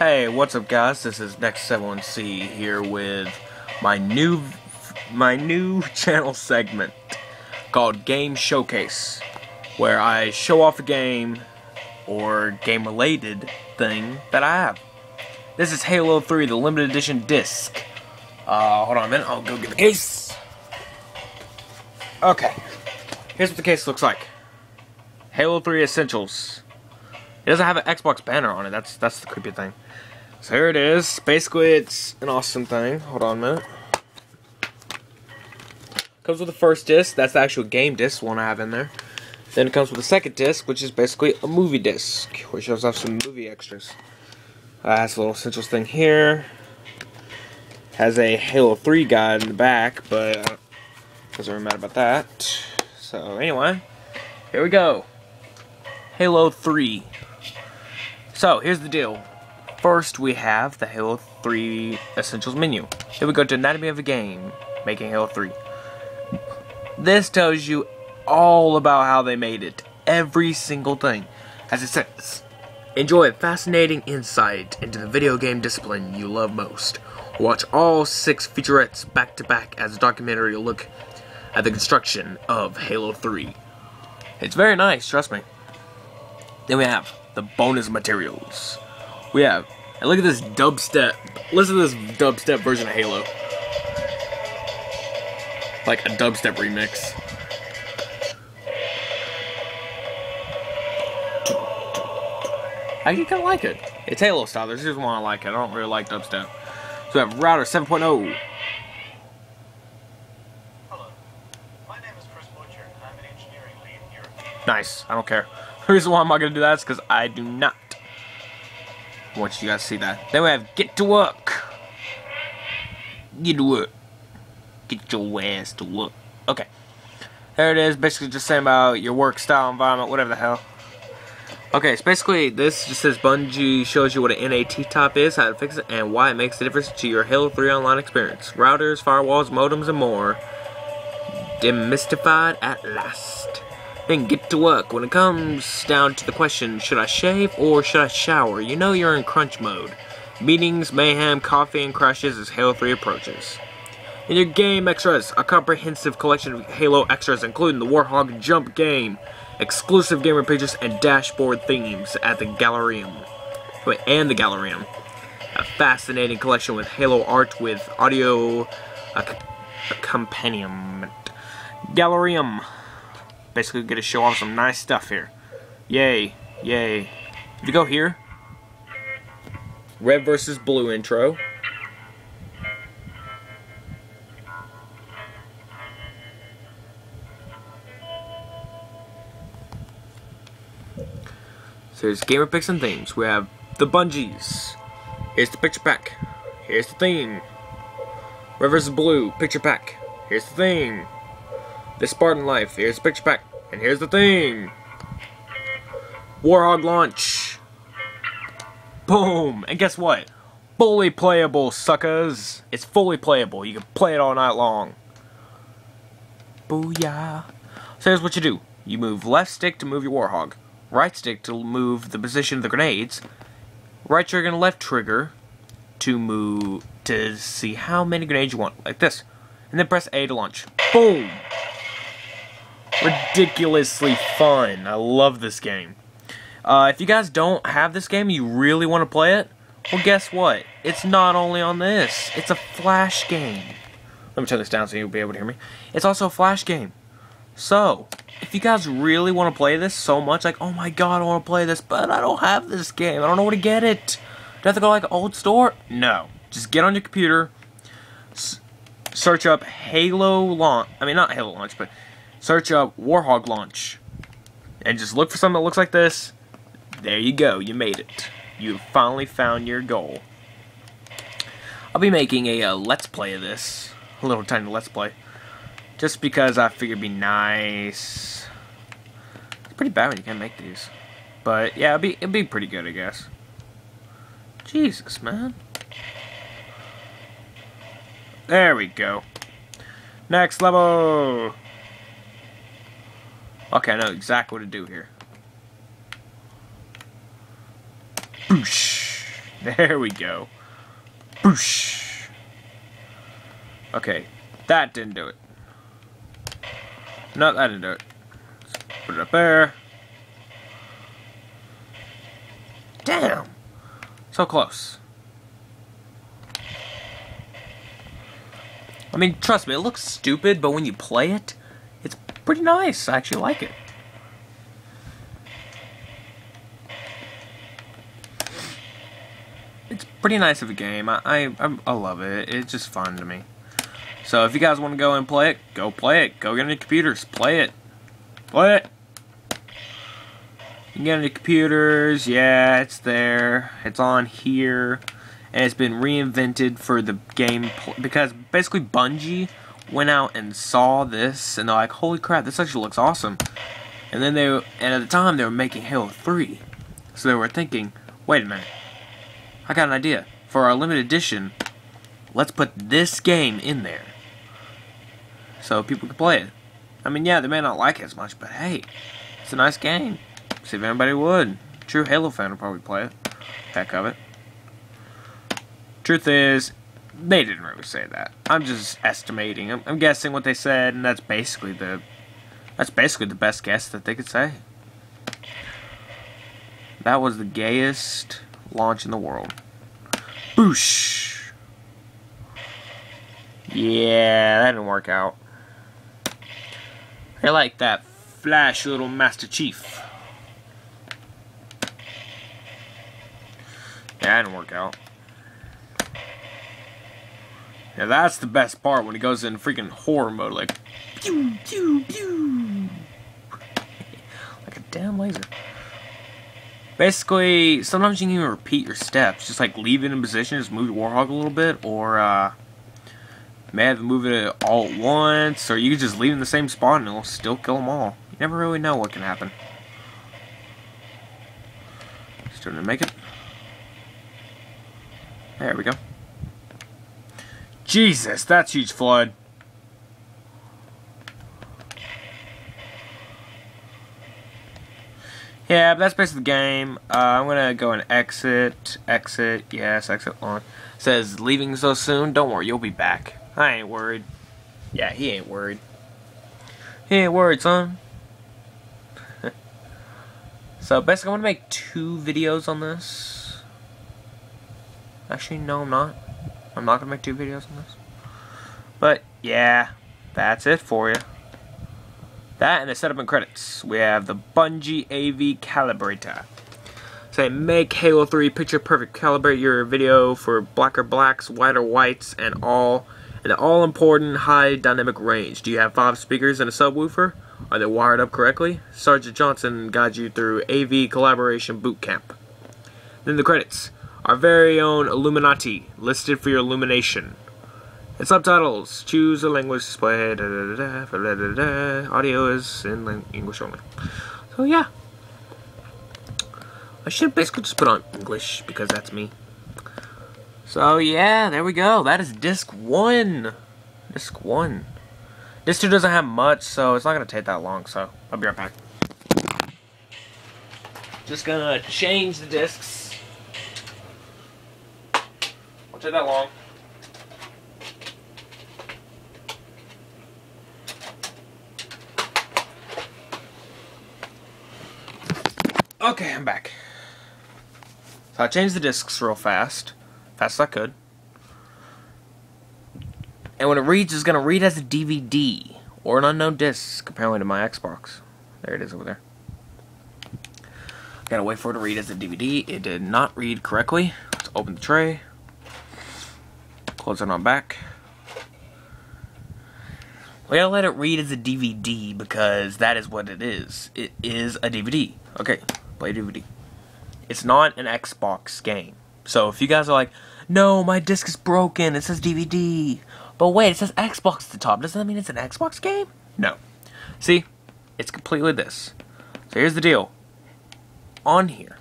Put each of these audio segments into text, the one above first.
Hey, what's up guys? This is Nexus71c here with my new my new channel segment called Game Showcase where I show off a game or game related thing that I have. This is Halo 3, the limited edition disc. Uh, hold on a minute, I'll go get the case. Okay, here's what the case looks like. Halo 3 Essentials. It doesn't have an Xbox banner on it, that's that's the creepy thing. So here it is. Basically, it's an awesome thing. Hold on a minute. Comes with the first disc. That's the actual game disc, one I have in there. Then it comes with the second disc, which is basically a movie disc, which shows off some movie extras. Uh, has a little essentials thing here. Has a Halo 3 guide in the back, but uh, doesn't really matter about that. So anyway, here we go. Halo 3. So here's the deal. First, we have the Halo 3 Essentials menu. Then we go to Anatomy of a Game, making Halo 3. This tells you all about how they made it. Every single thing. As it says, enjoy a fascinating insight into the video game discipline you love most. Watch all six featurettes back to back as a documentary look at the construction of Halo 3. It's very nice, trust me. Then we have the bonus materials. We have, and look at this dubstep. Listen to this dubstep version of Halo. Like a dubstep remix. I kind of like it. It's Halo style. There's just one I like it. I don't really like dubstep. So we have router 7.0. Hello. My name is Chris Butcher, I'm an engineering lead here Nice. I don't care. The reason why I'm not going to do that is because I do not want you guys to see that. Then we have get to work. Get to work. Get your ass to work. Okay. There it is. Basically just saying about your work style, environment, whatever the hell. Okay, so basically this just says Bungie shows you what an NAT type is, how to fix it, and why it makes a difference to your Halo 3 online experience. Routers, firewalls, modems, and more. Demystified at last. Then get to work. When it comes down to the question, should I shave or should I shower? You know you're in crunch mode. Meetings, mayhem, coffee, and crashes as Halo 3 approaches. In your game extras, a comprehensive collection of Halo extras including the Warthog Jump game, exclusive gamer pages, and dashboard themes at the Gallerium. Wait, and the Gallerium. A fascinating collection with Halo art with audio ac- accompaniment. Gallerium. Basically, get to show off some nice stuff here. Yay, yay. If you go here, red versus blue intro. So there's gamer picks and themes. We have the bungees. Here's the picture pack. Here's the theme. Red versus Blue, picture pack. Here's the theme. The Spartan Life. Here's the picture pack. And here's the theme. Warthog launch. Boom. And guess what? Fully playable, suckers. It's fully playable. You can play it all night long. Booyah. So here's what you do. You move left stick to move your Warthog. Right stick to move the position of the grenades. Right trigger and left trigger to move to see how many grenades you want. Like this. And then press A to launch. Boom! Ridiculously fun. I love this game. Uh, if you guys don't have this game you really want to play it, well guess what? It's not only on this. It's a flash game. Let me turn this down so you'll be able to hear me. It's also a flash game. So, if you guys really want to play this so much, like, oh my god, I want to play this, but I don't have this game. I don't know where to get it. Do I have to go like an old store? No. Just get on your computer, search up Halo Launch. I mean, not Halo Launch, but search up Warthog Launch. And just look for something that looks like this. There you go. You made it. You finally found your goal. I'll be making a uh, Let's Play of this. A little tiny Let's Play. Just because I figured it'd be nice. It's pretty bad when you can't make these. But yeah, it'd be, it'd be pretty good, I guess. Jesus, man. There we go. Next level! Okay, I know exactly what to do here. Boosh! There we go. Boosh. Okay, that didn't do it. No, that didn't do it. Let's put it up there. Damn. So close. I mean, trust me, it looks stupid, but when you play it, pretty nice. I actually like it. It's pretty nice of a game. I, I, I love it. It's just fun to me. So if you guys want to go and play it, go play it. Go get your computers. Play it. Play it. You can get your computers. Yeah, it's there. It's on here and it's been reinvented for the game because basically Bungie went out and saw this and they're like, "Holy crap, this actually looks awesome!" And then they and at the time they were making Halo 3, so they were thinking, "Wait a minute, I got an idea for our limited edition. Let's put this game in there so people can play it." I mean, yeah, they may not like it as much, but hey, it's a nice game. See if anybody would. True Halo fan would probably play it. Heck of it. Truth is, they didn't really say that. I'm just estimating. I'm, I'm, guessing what they said, and that's basically the that's basically the best guess that they could say. That was the gayest launch in the world. Boosh. Yeah, that didn't work out. I like that flash little Master Chief. Yeah, that didn't work out. Yeah, that's the best part when he goes in freaking horror mode, like pew pew pew, like a damn laser. Basically, sometimes you can even repeat your steps, just like leave it in position, just move your warthog a little bit, or uh, may have to move it all at once, or you can just leave in the same spot and it'll still kill them all. You never really know what can happen. Starting to make it. There we go. Jesus, that's huge flood. Yeah, that's basically the game. Uh, I'm gonna go and exit, exit, yes, exit on. Says leaving so soon. Don't worry, you'll be back. I ain't worried. Yeah, he ain't worried. He ain't worried, son. so basically, I'm gonna make two videos on this. Actually, no, I'm not. I'm not gonna make two videos on this. But yeah, that's it for you. That and the setup and credits. We have the Bungie AV Calibrator. Say, make Halo 3 picture perfect. Calibrate your video for blacker blacks, whiter whites, and all an all important high dynamic range. Do you have five speakers and a subwoofer? Are they wired up correctly? Sergeant Johnson guides you through AV calibration boot camp. Then the credits. Our very own Illuminati, listed for your illumination. And subtitles. Choose a language display. Da, da, da, Audio is in English only. So yeah. I should basically just put on English because that's me. So yeah, there we go. That is disc one. Disc one. Disc two doesn't have much, so it's not gonna take that long. So I'll be right back. Just gonna change the discs. Won't take that long. Okay, I'm back. So I changed the discs real fast. Fast as I could. And when it reads, it's going to read as a DVD or an unknown disc, apparently to my Xbox. There it is over there. Gotta wait for it to read as a DVD. It did not read correctly. Let's open the tray. Close it on back. We gotta let it read as a DVD because that is what it is. It is a DVD. Okay, play DVD. It's not an Xbox game. So if you guys are like, no, my disc is broken, it says DVD. But wait, it says Xbox at the top. Doesn't that mean it's an Xbox game? No. See, it's completely this. So here's the deal. On here,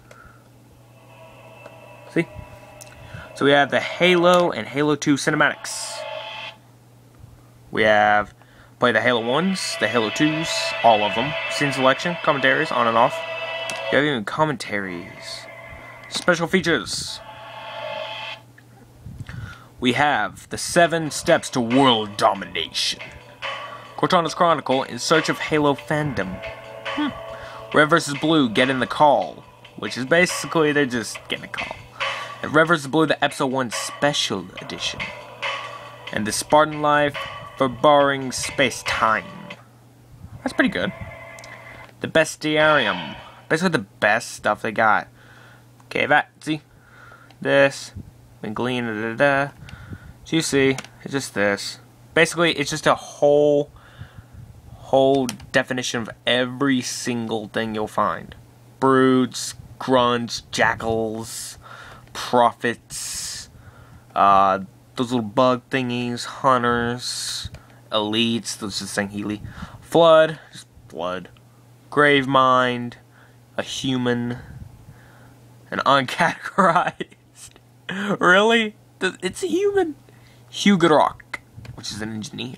So we have the Halo and Halo 2 cinematics. We have play the Halo 1s, the Halo 2s, all of them. Scene selection, commentaries, on and off. You have even commentaries. Special features. we have the seven steps to world domination. Cortana's Chronicle in search of Halo fandom. Hmm. Red vs. Blue get in the call, which is basically they're just getting a call. And vs. Blue, the episode 1 special edition. And the Spartan Life for borrowing space time. That's pretty good. The bestiarium. Basically the best stuff they got. Okay, that, see? This. McLean, da da da. So you see, it's just this. Basically, it's just a whole, whole definition of every single thing you'll find. Brutes, grunts, jackals, prophets, uh, those little bug thingies, hunters, elites, those just saying Healy, flood, just blood, Gravemind, a human, an uncategorized. really? It's a human. Huragok, which is an engineer.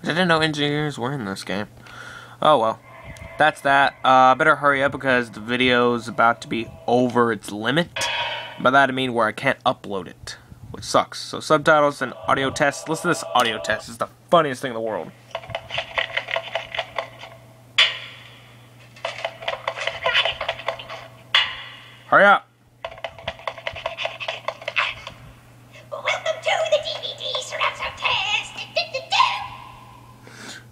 Which I didn't know engineers were in this game. Oh well. That's that. Uh, better hurry up because the video's about to be over its limit. By that I mean where I can't upload it. Which sucks. So subtitles and audio tests. Listen to this audio test. It's the funniest thing in the world. Hurry up. Welcome to the DVD surround sound test.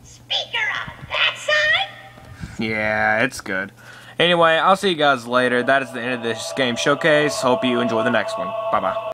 Speaker on that side. Yeah, it's good. Anyway, I'll see you guys later. That is the end of this game showcase. Hope you enjoy the next one. Bye bye.